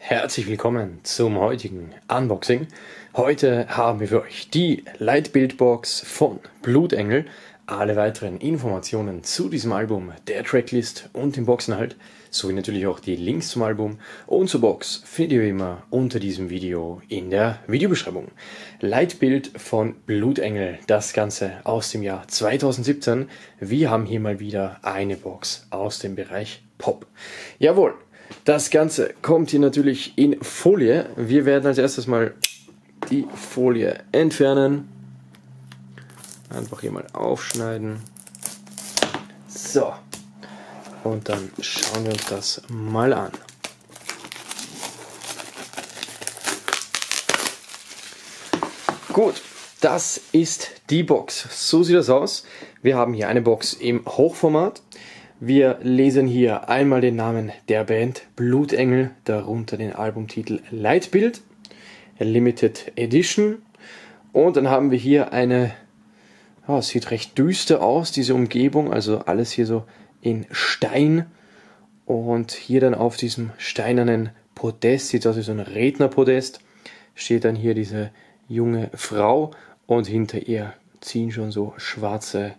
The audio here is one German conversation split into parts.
Herzlich willkommen zum heutigen Unboxing. Heute haben wir für euch die Lightbildbox von Blutengel. Alle weiteren Informationen zu diesem Album, der Tracklist und dem Boxinhalt, sowie natürlich auch die Links zum Album und zur Box findet ihr wie immer unter diesem Video in der Videobeschreibung. Leitbild von Blutengel, das Ganze aus dem Jahr 2017. Wir haben hier mal wieder eine Box aus dem Bereich Pop. Jawohl, das Ganze kommt hier natürlich in Folie. Wir werden als erstes mal die Folie entfernen. Einfach hier mal aufschneiden. So. Und dann schauen wir uns das mal an. Gut, das ist die Box. So sieht das aus. Wir haben hier eine Box im Hochformat. Wir lesen hier einmal den Namen der Band Blutengel, darunter den Albumtitel Lightbild, Limited Edition. Und dann haben wir hier eine, oh, sieht recht düster aus, diese Umgebung, also alles hier so in Stein. Und hier dann auf diesem steinernen Podest, sieht aus wie so ein Rednerpodest, steht dann hier diese junge Frau und hinter ihr ziehen schon so schwarze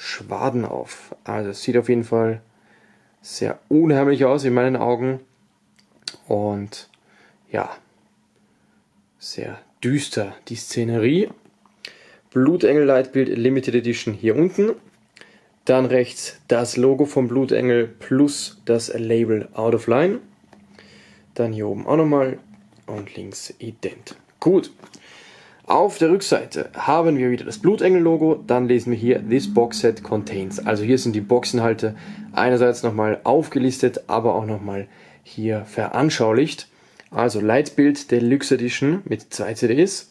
Schwaden auf. Also es sieht auf jeden Fall sehr unheimlich aus in meinen Augen. Und ja, sehr düster die Szenerie. Blutengel Leitbild Limited Edition hier unten. Dann rechts das Logo vom Blutengel plus das Label Out of Line. Dann hier oben auch nochmal und links ident. Gut, auf der Rückseite haben wir wieder das Blutengel-Logo, dann lesen wir hier This Box Set Contains. Also hier sind die Boxinhalte einerseits nochmal aufgelistet, aber auch nochmal hier veranschaulicht. Also Lightbild Deluxe Edition mit zwei CDs.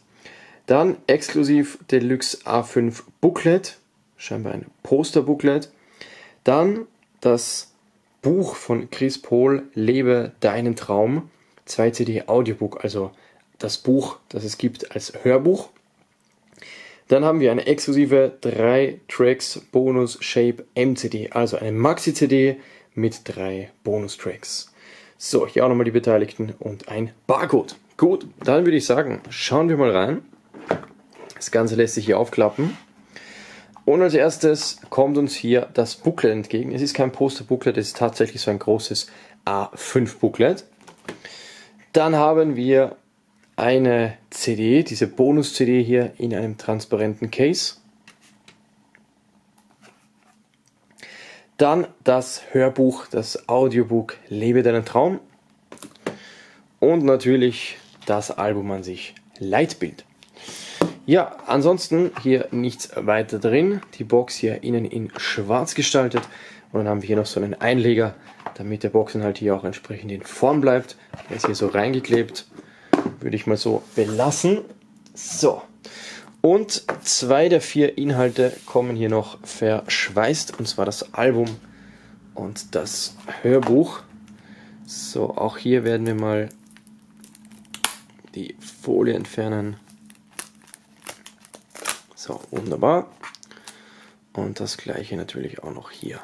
Dann exklusiv Deluxe A5 Booklet, scheinbar ein Poster-Booklet. Dann das Buch von Chris Pohl, Lebe deinen Traum, 2 CD Audiobook, also das Buch, das es gibt, als Hörbuch. Dann haben wir eine exklusive 3 Tracks Bonus Shape MCD, also eine Maxi-CD mit drei Bonus-Tracks. So, hier auch nochmal die Beteiligten und ein Barcode. Gut, dann würde ich sagen, schauen wir mal rein. Das Ganze lässt sich hier aufklappen. Und als erstes kommt uns hier das Booklet entgegen. Es ist kein Poster-Booklet, es ist tatsächlich so ein großes A5-Booklet. Dann haben wir eine CD, diese Bonus-CD hier in einem transparenten Case. Dann das Hörbuch, das Audiobook Lebe deinen Traum. Und natürlich das Album an sich, Leitbild. Ja, ansonsten hier nichts weiter drin. Die Box hier innen in schwarz gestaltet. Und dann haben wir hier noch so einen Einleger, damit der Boxinhalt hier auch entsprechend in Form bleibt. Der ist hier so reingeklebt würde ich mal so belassen. So. Und zwei der vier Inhalte kommen hier noch verschweißt, und zwar das Album und das Hörbuch. So, auch hier werden wir mal die Folie entfernen. So, wunderbar. Und das gleiche natürlich auch noch hier.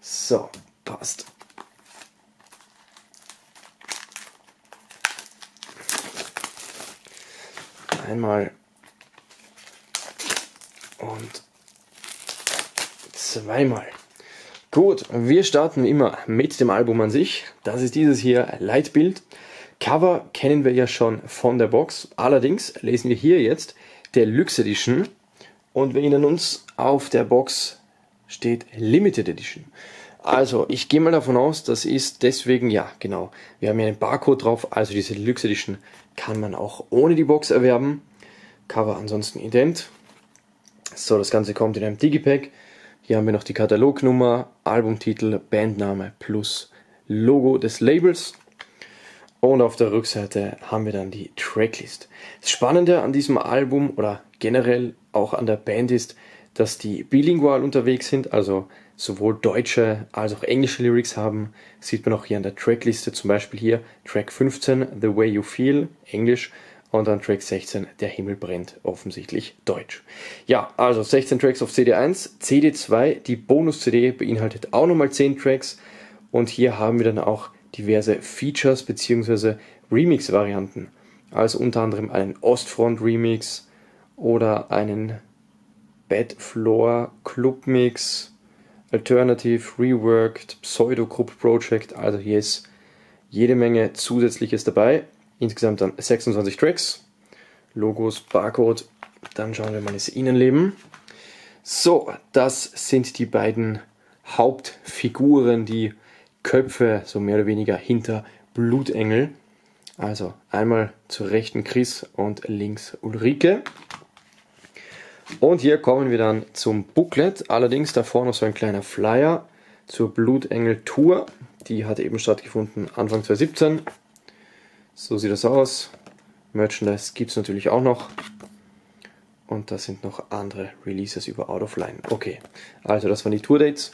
So, passt. Einmal und zweimal. Gut, wir starten immer mit dem Album an sich. Das ist dieses hier Leitbild. Cover kennen wir ja schon von der Box. Allerdings lesen wir hier jetzt Deluxe Edition und wir erinnern uns, auf der Box steht Limited Edition. Also, ich gehe mal davon aus, das ist deswegen, ja, genau. Wir haben hier einen Barcode drauf, also diese Deluxe Edition kann man auch ohne die Box erwerben. Cover ansonsten ident. So, das Ganze kommt in einem Digipack. Hier haben wir noch die Katalognummer, Albumtitel, Bandname plus Logo des Labels. Und auf der Rückseite haben wir dann die Tracklist. Das Spannende an diesem Album oder generell auch an der Band ist, dass die bilingual unterwegs sind, also sowohl deutsche als auch englische Lyrics haben. Sieht man auch hier an der Trackliste, zum Beispiel hier Track 15, The Way You Feel, Englisch, und dann Track 16, Der Himmel brennt, offensichtlich Deutsch. Ja, also 16 Tracks auf CD1, CD2, die Bonus-CD beinhaltet auch nochmal 10 Tracks und hier haben wir dann auch diverse Features bzw. Remix-Varianten. Also unter anderem einen Ostfront-Remix oder einen Bad Floor Club Mix, Alternative, Reworked, Pseudo Group Project. Also hier ist jede Menge Zusätzliches dabei. Insgesamt dann 26 Tracks, Logos, Barcode. Dann schauen wir mal ins Innenleben. So, das sind die beiden Hauptfiguren, die Köpfe, so mehr oder weniger hinter Blutengel. Also einmal zur rechten Chris und links Ulrike. Und hier kommen wir dann zum Booklet. Allerdings davor noch so ein kleiner Flyer zur Blutengel Tour. Die hat eben stattgefunden Anfang 2017. So sieht das aus. Merchandise gibt es natürlich auch noch. Und da sind noch andere Releases über Out of Line. Okay, also das waren die Tourdates.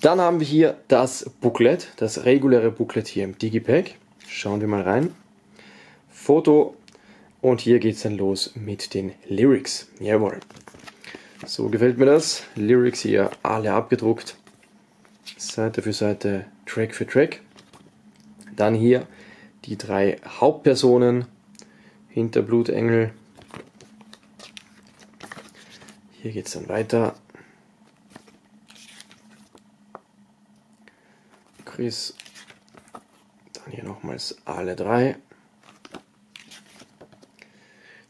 Dann haben wir hier das Booklet, das reguläre Booklet hier im Digipack. Schauen wir mal rein. Foto und hier geht es dann los mit den Lyrics. Jawohl. So gefällt mir das. Lyrics hier alle abgedruckt. Seite für Seite, Track für Track. Dann hier die drei Hauptpersonen hinter Blutengel. Hier geht es dann weiter. Chris. Dann hier nochmals alle drei.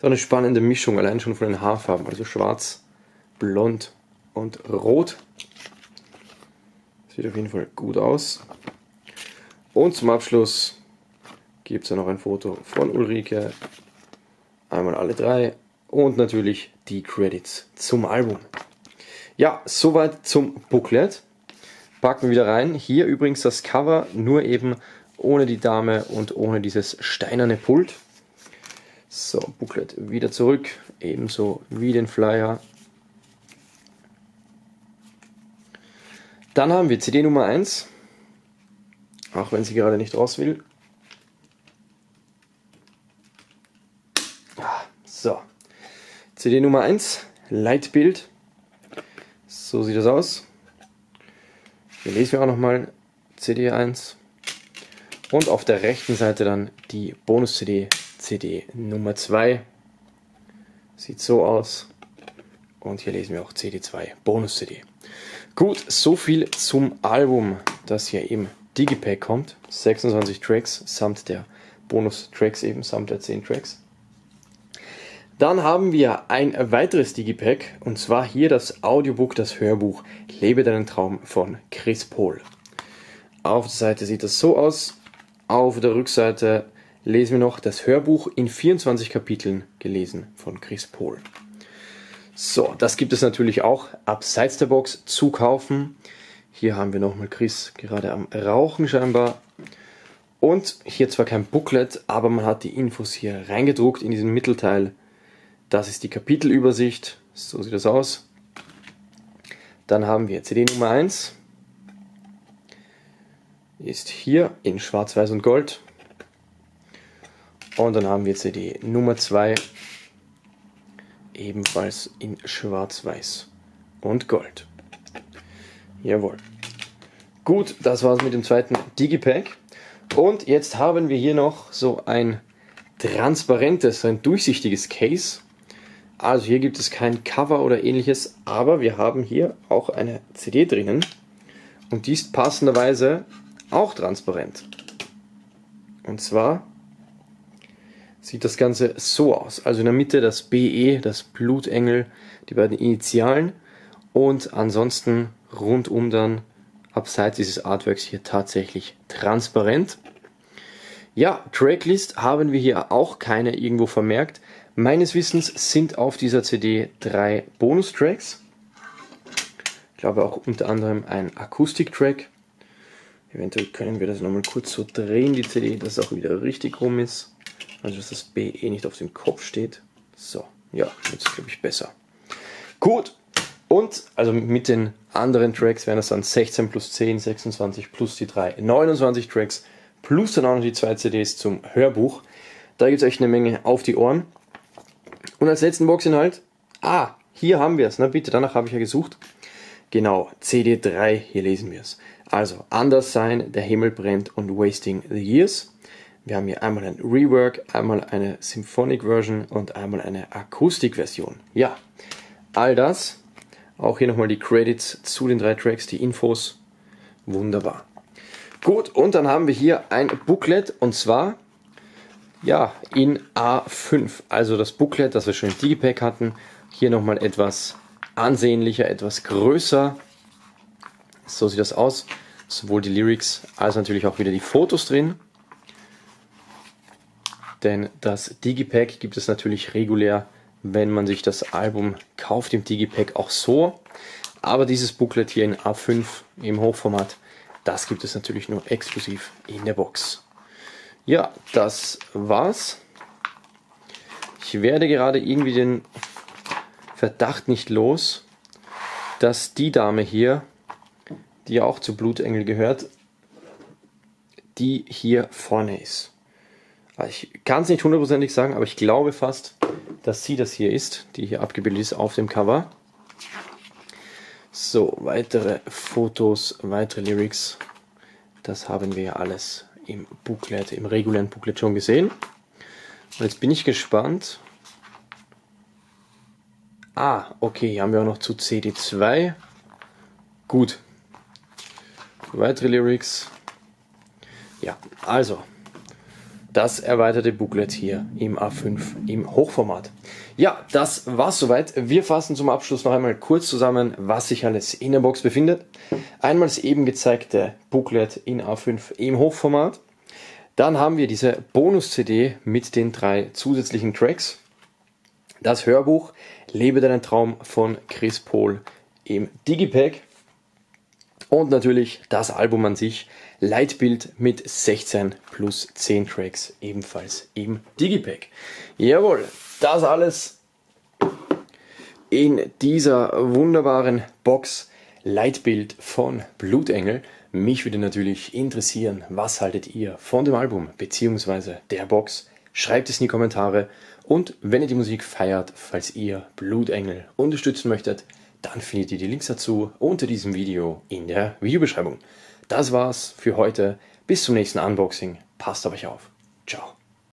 So eine spannende Mischung, allein schon von den Haarfarben. Also schwarz, blond und rot. Sieht auf jeden Fall gut aus. Und zum Abschluss gibt es ja noch ein Foto von Ulrike. Einmal alle drei. Und natürlich die Credits zum Album. Ja, soweit zum Booklet. Packen wir wieder rein. Hier übrigens das Cover, nur eben ohne die Dame und ohne dieses steinerne Pult. So, Booklet wieder zurück, ebenso wie den Flyer. Dann haben wir CD Nummer 1, auch wenn sie gerade nicht raus will. Ah, so, CD Nummer 1, Leitbild. So sieht das aus. Hier lesen wir auch nochmal CD 1. Und auf der rechten Seite dann die Bonus-CD CD Nummer 2. Sieht so aus. Und hier lesen wir auch CD2, Bonus-CD. Gut, so viel zum Album, das hier im Digipack kommt. 26 Tracks samt der Bonus-Tracks eben, samt der 10 Tracks. Dann haben wir ein weiteres Digipack und zwar hier das Audiobook, das Hörbuch Lebe deinen Traum von Chris Pohl. Auf der Seite sieht das so aus. Auf der Rückseite lesen wir noch das Hörbuch in 24 Kapiteln gelesen von Chris Pohl. So, das gibt es natürlich auch abseits der Box zu kaufen. Hier haben wir nochmal Chris gerade am Rauchen scheinbar. Und hier zwar kein Booklet, aber man hat die Infos hier reingedruckt in diesen Mittelteil. Das ist die Kapitelübersicht. So sieht das aus. Dann haben wir CD Nummer 1. Ist hier in Schwarz-Weiß und Gold. Und dann haben wir CD Nummer 2 ebenfalls in Schwarz-Weiß und Gold. Jawohl. Gut, das war's mit dem zweiten Digipack. Und jetzt haben wir hier noch so ein transparentes, ein durchsichtiges Case. Also hier gibt es kein Cover oder ähnliches, aber wir haben hier auch eine CD drinnen. Und die ist passenderweise auch transparent. Und zwar sieht das Ganze so aus. Also in der Mitte das BE, das Blutengel, die beiden Initialen und ansonsten rundum dann abseits dieses Artworks hier tatsächlich transparent. Ja, Tracklist haben wir hier auch keine irgendwo vermerkt. Meines Wissens sind auf dieser CD drei Bonustracks. Ich glaube auch unter anderem ein Akustiktrack. Eventuell können wir das nochmal kurz so drehen, die CD, dass es auch wieder richtig rum ist. Also dass das B eh nicht auf dem Kopf steht. So, ja, jetzt glaube ich besser. Gut. Und also mit den anderen Tracks wären das dann 16 plus 10, 26 plus die 3, 29 Tracks plus dann auch noch die zwei CDs zum Hörbuch. Da gibt es echt eine Menge auf die Ohren. Und als letzten Boxinhalt, ah, hier haben wir es, na bitte, danach habe ich ja gesucht. Genau, CD3, hier lesen wir es. Also Anders sein, Der Himmel brennt und Wasting the Years. Wir haben hier einmal ein Rework, einmal eine Symphonic Version und einmal eine Akustikversion. Ja, all das. Auch hier nochmal die Credits zu den drei Tracks, die Infos. Wunderbar. Gut, und dann haben wir hier ein Booklet und zwar ja in A5. Also das Booklet, das wir schon im Digipack hatten. Hier nochmal etwas ansehnlicher, etwas größer. So sieht das aus. Sowohl die Lyrics als natürlich auch wieder die Fotos drin. Denn das Digipack gibt es natürlich regulär, wenn man sich das Album kauft im Digipack auch so. Aber dieses Booklet hier in A5 im Hochformat, das gibt es natürlich nur exklusiv in der Box. Ja, das war's. Ich werde gerade irgendwie den Verdacht nicht los, dass die Dame hier, die ja auch zu Blutengel gehört, die hier vorne ist. Also ich kann es nicht hundertprozentig sagen, aber ich glaube fast, dass sie das hier ist, die hier abgebildet ist auf dem Cover. So, weitere Fotos, weitere Lyrics, das haben wir ja alles im Booklet, im regulären Booklet schon gesehen. Und jetzt bin ich gespannt, Ah, okay, hier haben wir auch noch zu CD2. Gut. Weitere Lyrics. Ja, also das erweiterte Booklet hier im A5 im Hochformat. Ja, das war's soweit. Wir fassen zum Abschluss noch einmal kurz zusammen, was sich alles in der Box befindet. Einmal das eben gezeigte Booklet in A5 im Hochformat. Dann haben wir diese Bonus-CD mit den drei zusätzlichen Tracks. Das Hörbuch Lebe deinen Traum von Chris Pohl im Digipack. Und natürlich das Album an sich, Leitbild mit 16 plus 10 Tracks, ebenfalls im Digipack. Jawohl, das alles in dieser wunderbaren Box Leitbild von Blutengel. Mich würde natürlich interessieren, was haltet ihr von dem Album bzw. der Box? Schreibt es in die Kommentare und wenn ihr die Musik feiert, falls ihr Blutengel unterstützen möchtet, dann findet ihr die Links dazu unter diesem Video in der Videobeschreibung. Das war's für heute. Bis zum nächsten Unboxing. Passt auf euch auf. Ciao.